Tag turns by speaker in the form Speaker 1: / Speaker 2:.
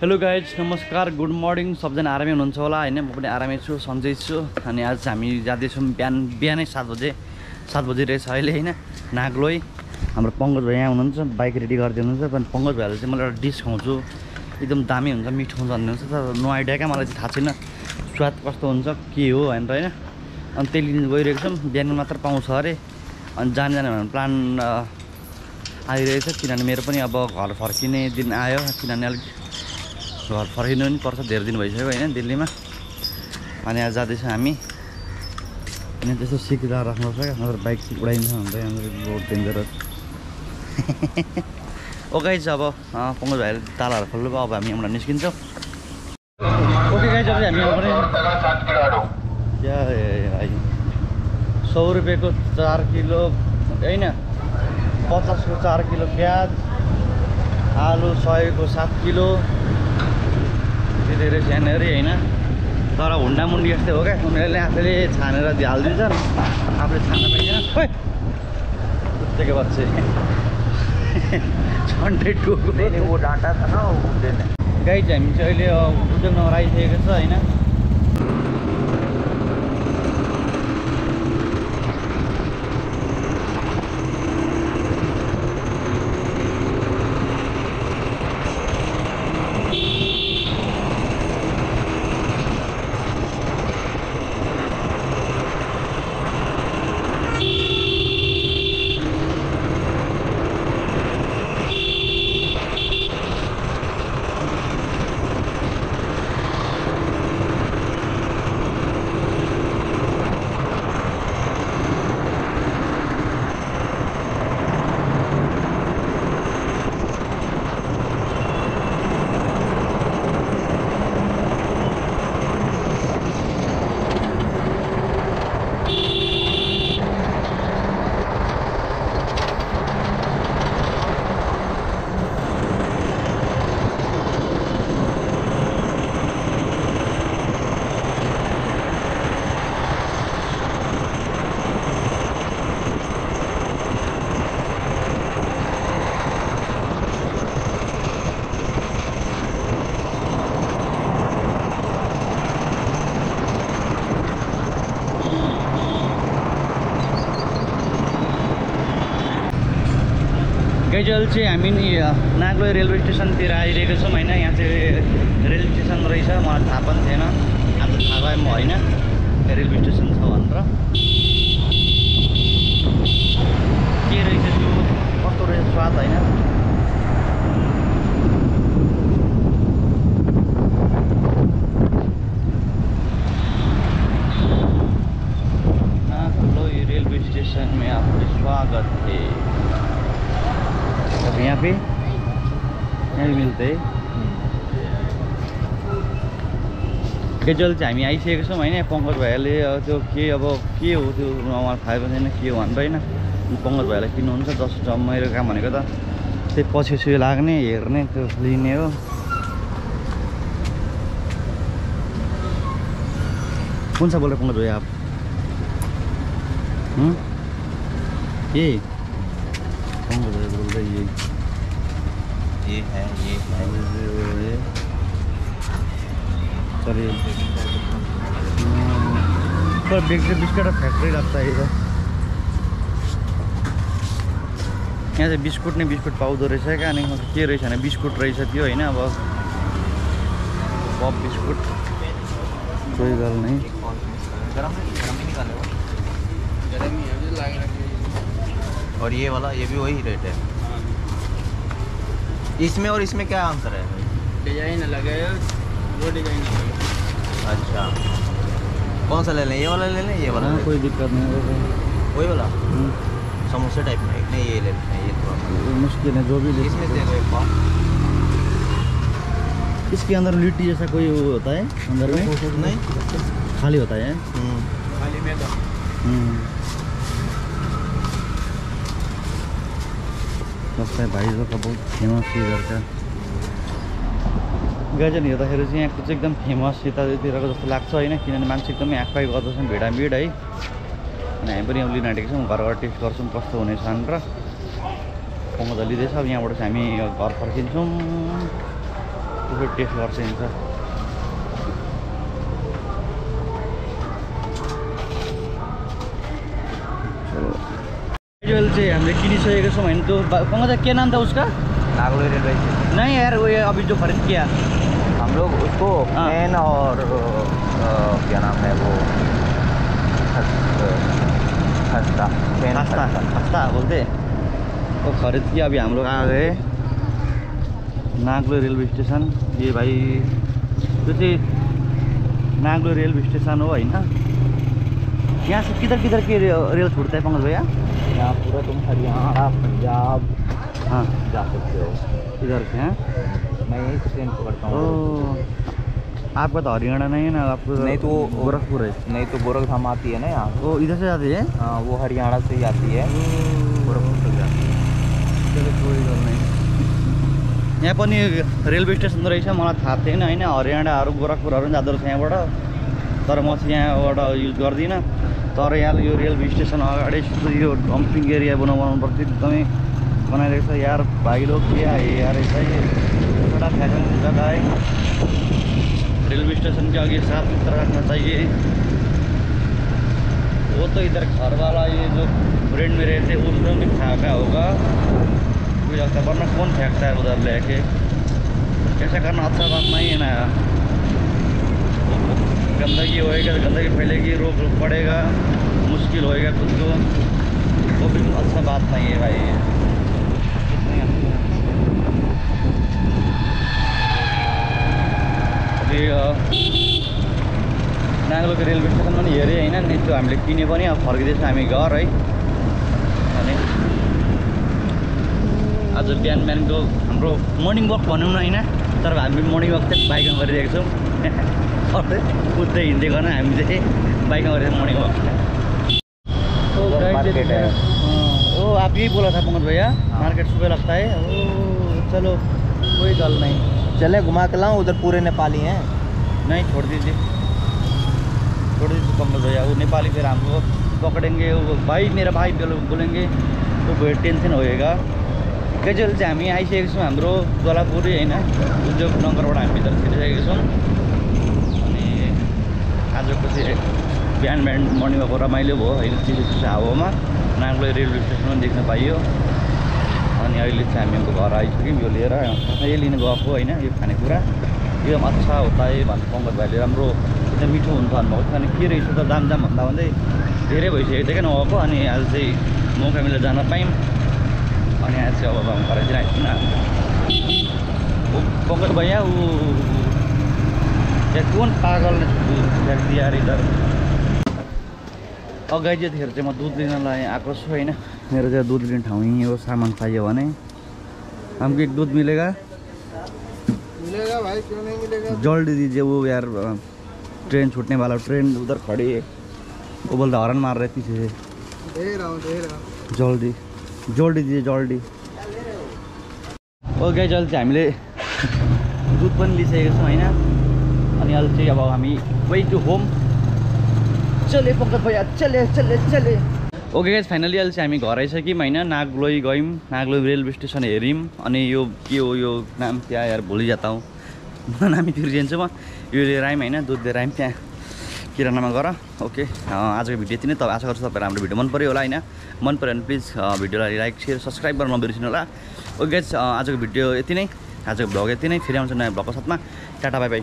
Speaker 1: Hello guys नमस्कार good morning सबजना आरामै हुनुहुन्छ होला होइन? म पनि आरामै छु सन्चै छु। अनि आज हामी जाँदैछौँ बिहान बिहानै सात बजे सात बजी रहेछ अहिले होइन? नाग्लोई हाम्रो पङ्कज भाइ यहाँ हुनुहुन्छ बाइक रेडी गरिदिनु अनि पङ्कज भाइले चाहिँ मलाई एउटा डिस खुवाउँछु। एकदम दामी हुन्छ मिठो हुन्छ भन्नुहुन्छ तर नो आइडिया क्या मलाई चाहिँ थाहा छैन। स्वाद कस्तो हुन्छ के हो भनेर होइन? अनि त्यही लिनु गइरहेको छौँ। बिहान मात्र पाउँछ अरे। अनि जान जाने भनेर प्लान आइरहेछ। किनभने मेरो पनि अब घर फर्किने दिन आयो। किनभने अलिक घर फर्किनु पनि पर्छ धेरै दिन भइसक्यो होइन दिल्लीमा। अनि आज जाँदैछौँ हामी। अनि त्यस्तो सिक्दा राख्नुपर्छ क्या नत्र बाइक उडाइन्छ हुन्छ बहुत डेन्जरस ओके चाहिँ अब पङ्कज भाइले तालाहरू खोल्नु भयो अब हामी यहाँबाट निस्किन्छौँ। ओके हामी सौ रुपियाँको चार किलो होइन पचासको चार किलो प्याज आलु सयको सात किलो। धेरै सानोहरू होइन? तर हुन्डा मुन्डी जस्तै हो क्या? उनीहरूले आफैले छानेर हालिदिन्छन् आफूले छान्न पाइँदैन। खोइ कुत्तेको बच्चे। झन्डै टोको
Speaker 2: वो डांटा देने
Speaker 1: गाई चाहिँ हामी चाहिँ अहिले अ, उद्योगनगर आइसकेको छ होइन? गैजल चाहिँ हामी नि नाग्लो रेलवे स्टेसनतिर आइरहेको छौँ होइन? यहाँ चाहिँ रेलवे स्टेसन रहेछ मलाई थाहा पनि थिएन। अब थाहा भयो म होइन रेलवे स्टेसन छ भनेर के रहेछ त्यो कस्तो रहेछ स्वाद होइन नाग्लो रेलवे स्टेशन में आपका स्वागत है अब यहाँ पे यहाँ भी मिलते केजल चाहिँ हामी आइसकेको छौँ होइन पङ्कज भाइले अब त्यो के अब के हो त्यो उहाँलाई थाहा पनि छैन के हो भनेर होइन पङ्कज भाइलाई किन्नुहुन्छ जस्ट अब मेरो काम भनेको त। त्यही पछि पछि लाग्ने हेर्ने त्यो लिने हो। कुन सा बोल रहे पङ्कज भाइ हम्म? ये पङ्कज भाइ बोल रहे ये
Speaker 2: ये है ये है।
Speaker 1: बिस्किट लाग्छ यो यहाँ चाहिँ बिस्कुट नै बिस्कुट पाउँदो रहेछ क्या अनि के रहेछ भने बिस्कुट रहेछ त्यो होइन अब पप बिस्कुट कोही गल नै?
Speaker 2: गरम है गरम ही निकाले वो और ये वाला ये भी वही रेट है। इसमें और इसमें क्या अंतर है?
Speaker 3: डिज़ाइन अलग है वो डिज़ाइन अलग है।
Speaker 2: अच्छा। कौन सा ले लें? ये वाला ले लें ये वाला
Speaker 1: हाँ कोई दिक्कत नहीं है
Speaker 2: वही वाला?
Speaker 1: हम्म,
Speaker 2: समोसे टाइप में नहीं ये ले हैं ये थोड़ा
Speaker 1: मुश्किल है जो भी ले
Speaker 2: इसमें दे दो एक पाव
Speaker 1: इसके अंदर लिट्टी जैसा कोई वो होता है अंदर में?
Speaker 2: नहीं।
Speaker 1: खाली होता है है भाइ का बहुत फेमस इधर का गाजन हेर्दाखेरि चाहिँ यहाँको चाहिँ एकदम फेमस यतातिरको जस्तो लाग्छ होइन किनभने मान्छे एकदमै आक्पाइ गर्दछन् भिडाभिड है। अनि हामी पनि अब लिन आँटेको छौँ घरबाट टेस्ट गर्छौँ कस्तो हुनेछ भनेर पाउँदा लिँदैछ। अब यहाँबाट चाहिँ हामी घर फर्किन्छौँ। त्यो टेस्ट गर्छ चाहिँ हामीले किनिसकेको छौँ होइन त्यो पंकज के नाम था उसका
Speaker 2: नागलोई रेलवे
Speaker 1: नहीं यार वो अभी जो खरीद किया
Speaker 2: हम लोग उसको
Speaker 1: हाँ।
Speaker 2: और क्या नाम है वो खस- खस्ता फ़ैन
Speaker 1: खस्ता
Speaker 2: खस्ता
Speaker 1: बोलते वो खरीद किया अभी हम लोग आ गए नागलो रेलवे स्टेशन ये भाई त्यो चाहिँ नागलो रेलवे स्टेशन हो होइन यहाँ से किधर किधर के रेल छूटता है पंकज भैया
Speaker 2: यहाँ पूरा तुम हरियाणा पंजाब
Speaker 1: हाँ।
Speaker 2: जा सकते हो।
Speaker 1: इधर से हैं?
Speaker 2: मैं यही से ट्रेन पकड़ता हूँ।
Speaker 1: आपका तो हरियाणा नहीं है ना आपको
Speaker 2: नहीं तो
Speaker 1: गोरखपुर है।
Speaker 2: नहीं तो गोरखधाम आती है ना यहाँ।
Speaker 1: वो इधर से जाती है?
Speaker 2: हाँ वो हरियाणा से ही आती है। गोरखपुर तक जाती है।
Speaker 1: चलो कोही गल नहीं। यहाँ पनि रेलवे स्टेसन रहेछ मलाई थाहा थिएन होइन हरियाणाहरू गोरखपुरहरू जाँदो रहेछ यहाँबाट तर म चाहिँ यहाँबाट युज गर्दिनँ तर यहाँ यो रेलवे स्टेसन अगाडि यो डम्पिङ एरिया बनाउनु पर्थ्यो एकदमै बनाइरहेको छ यार भाइ लोग क्या यार ही फ़ैशन जगह है रेलवे स्टेशन के आगे साफ़ सुथरा रखना चाहिए वो तो इधर घर वाला ये जो फ्रेंड में रहते उसने भी फेंका होगा मुझे लगता है वरना कौन फेंकता है उधर लेके ऐसा करना अच्छा बात नहीं है ना यार गंदगी होएगा गंदगी फैलेगी रोग पड़ेगा मुश्किल होएगा खुद को। वो बिल्कुल अच्छा बात नहीं है भाई। अभी नाग्लोको रेलवे स्टेसन पनि हेरेँ होइन? नि त्यो हामीले किने पनि अब फर्किँदैछ हामी घर है? अनि आज बिहान बिहानको हाम्रो मर्निङ वक भनौँ न होइन? तर हामी मर्निङ वक चाहिँ बाइकमा गरिरहेको छौँ। सबै कुद्दै हिँड्दै गर्न हामी चाहिँ बाइकमा गरेर मर्निङ ओ।
Speaker 2: है।
Speaker 1: हाँ, आप यही बोला था पंकज भैया.
Speaker 2: हाँ।
Speaker 1: मार्केट सुबह लगता है ओ चलो कोई गल नहीं.
Speaker 2: चले घुमा के लाऊं उधर पूरे नेपाली हैं।
Speaker 1: नहीं छोड़ दीजिए। छोड़ दीजिए पंकज भैया वो नेपाली फिर हमको पकड़ेंगे। वो भाई मेरा भाई बोलेंगे तो फिर टेन्सन होएगा। गेजुअल चाहिँ हामी आइसकेको छौँ हाम्रो जलापुरी होइन उद्योग नगरबाट हामी भित्र छिरिसकेको छौँ आजको चाहिँ बिहान बिहान मर्निङ वकको रमाइलो भयो। होइन चिसो चिसो हावामा। नाग्लो रेलवे स्टेसन पनि देख्न पाइयो। अनि अहिले चाहिँ हामी घर आइसक्यौँ। यो लिएर यही लिनु गएको होइन यो खानेकुरा। यो पनि अच्छा होता है भन्नु पङ्कज भाइले राम्रो एकदम मिठो हुन्छ भन्नुभएको थियो। अनि के रहेछ त दाम दाम भन्दा भन्दै धेरै भइसकेको थियो क्या नभएको। अनि आज चाहिँ मौका मिलेर जान पायौँ अनि आज चाहिँ अब घर चाहिँ आइपुग्न पङ्कज भैया ऊ ये कौन पागल ने फेंक दिया यार इधर? अगाडि यतिखेर चाहिँ म दुध लिनलाई आएको छु होइन मेरो चाहिँ दुध लिने ठाउँ यहीँ हो सामान चाहियो भने हमको एक दूध मिलेगा।
Speaker 3: मिलेगा भाई क्यों नहीं मिलेगा?
Speaker 1: जल्दी दीजिए वो यार ट्रेन छूटने वाला ट्रेन उधर खड़ी है। वो बोलता हॉर्न मार रहे पीछे से।
Speaker 3: दे रहा हूँ दे रहा हूँ।
Speaker 1: जल्दी जल्दी दिए जल्दी। ओके जल्दी हामीले दुध पनि लिइसकेको छौँ होइन अनि अहिले चाहिँ अब हामी वे टु होम चले पङ्कज भैया चले चले चले। ओके गाइज फाइनली अहिले चाहिँ हामी घर आइसक्यौँ होइन नागलोई गयौँ। नागलोई रेलवे स्टेसन हेऱ्यौँ अनि यो के हो यो नाम क्या यार भुलि जाता हूँ नामी बिर्सिन्छु म। यो आयौँ होइन दुध लिएर आयौँ त्यहाँ। किरानामा गर। ओके आजको भिडियो यति नै। त आशा गर्छु तपाईँहरू हाम्रो भिडियो मन पऱ्यो होला होइन। मन पऱ्यो भने प्लिज भिडियोलाई लाइक सेयर सब्सक्राइब गर्न नबिर्सिनु होला। ओके गाइज, आजको भिडियो यति नै। आजको भ्लग यति नै। फेरि आउँछ नयाँ भ्लगको साथमा। Tata bye bye.